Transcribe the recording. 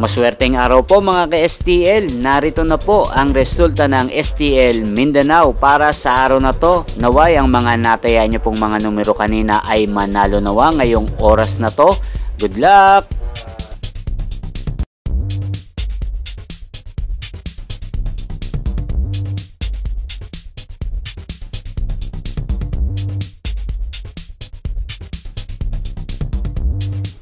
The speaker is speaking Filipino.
Maswerteng araw po mga ka-STL. Narito na po ang resulta ng STL Mindanao para sa araw na to. Naway ang mga nataya niyo pong mga numero kanina ay manalo nawa ngayong oras na to. Good luck!